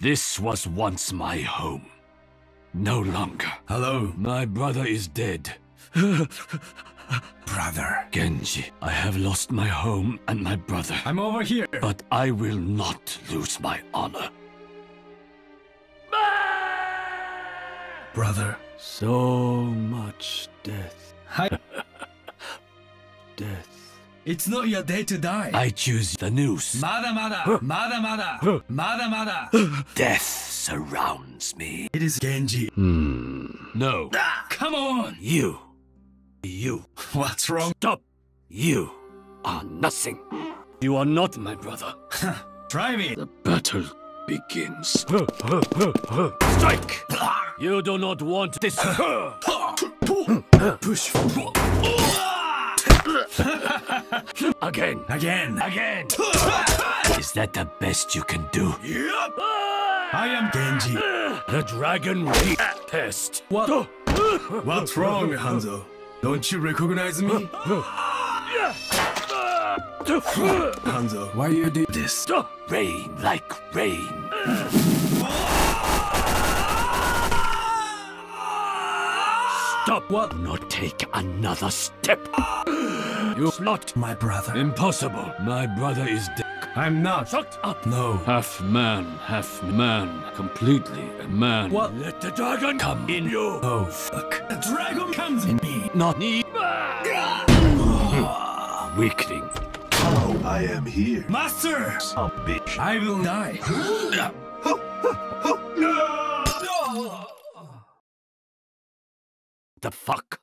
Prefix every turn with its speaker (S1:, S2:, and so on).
S1: This was once my home. No longer.
S2: Hello,
S1: My brother is dead.
S2: brother.
S1: Genji, I have lost my home and my brother.
S2: I'm over here.
S1: But I will not lose my honor.
S2: Brother.
S1: So much death.
S2: Hi.
S1: Death.
S2: It's not your day to die.
S1: I choose the noose.
S2: Mada mada, mada mada, mada mada.
S1: Death surrounds me.
S2: It is Genji. Hmm.
S1: No.
S2: Ah, come on.
S1: You. You.
S2: What's wrong?
S1: Stop. You are nothing. You are not my brother.
S2: Try me.
S1: The battle begins. Strike. Ah. You do not want this.
S2: Push.
S1: Again.
S2: Again.
S1: Again. Is that the best you can do? Yep.
S2: I am Genji.
S1: The dragon Re test.
S2: What? What's wrong, Hanzo? Don't you recognize me? Hanzo, why you do this?
S1: Rain like rain. Stop.
S2: What?
S1: Do not take another step. You not.
S2: My brother.
S1: Impossible. My brother is dead.
S2: I'm not.
S1: Shut up.
S2: No.
S1: Half man, half man. Completely a man.
S2: What?
S1: Let the dragon come in you.
S2: Oh, fuck. The dragon comes in me.
S1: Not need. Hmm. Weakling.
S3: Hello, I am here.
S2: Master!
S3: A bitch.
S2: I will die.
S1: The fuck?